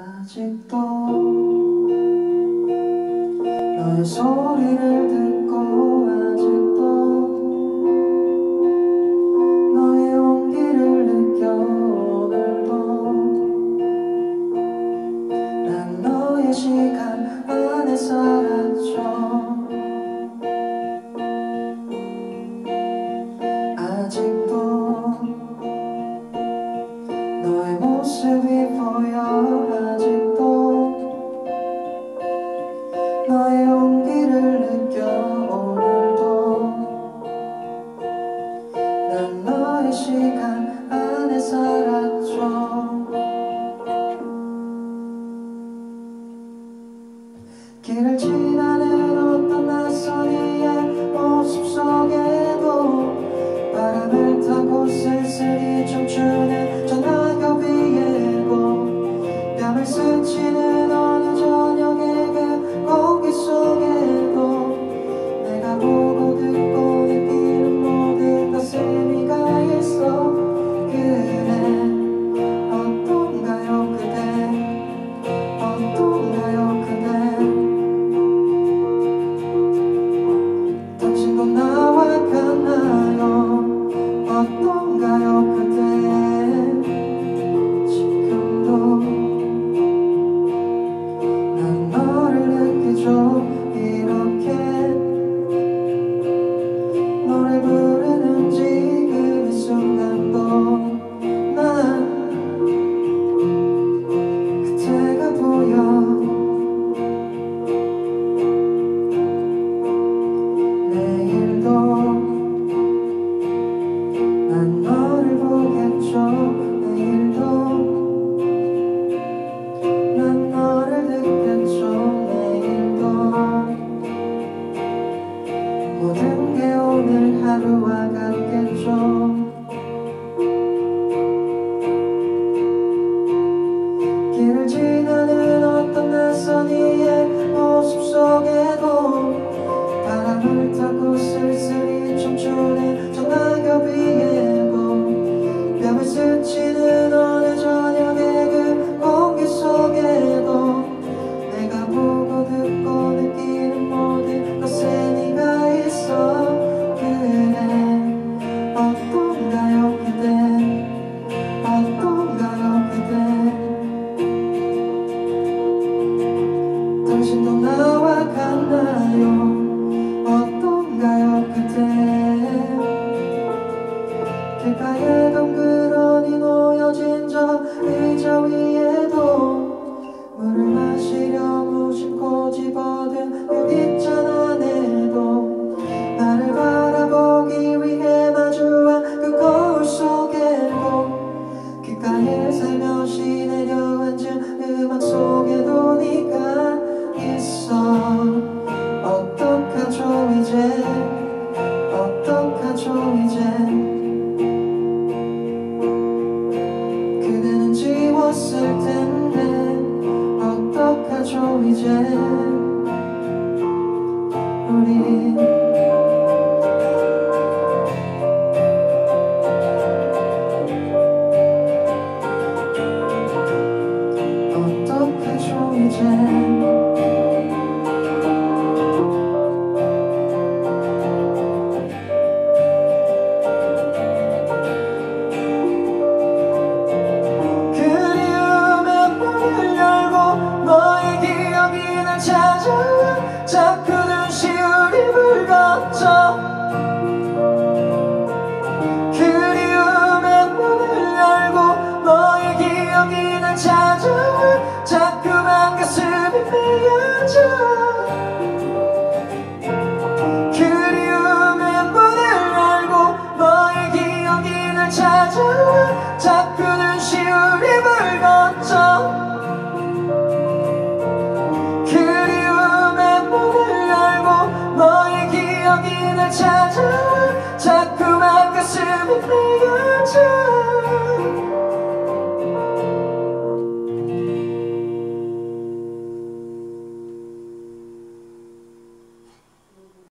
아직도 너의 소리를 듣고 아직도 너의 온기를 느껴 오늘도 난 너의 시간 안에 살았죠. 아직도 너의 모습이 오늘 하루와 같겠죠 뒤집어든 일기천 안에도 나를 바라보기 위해 마주한 그 거울 속에도 귓가에 살며시 내려앉은 음악 속에도 네가 있어. 어떡하죠 이제? 어떡하죠 이제? 그대는 지웠을 텐데 어떡하죠 이제? 멈춰 child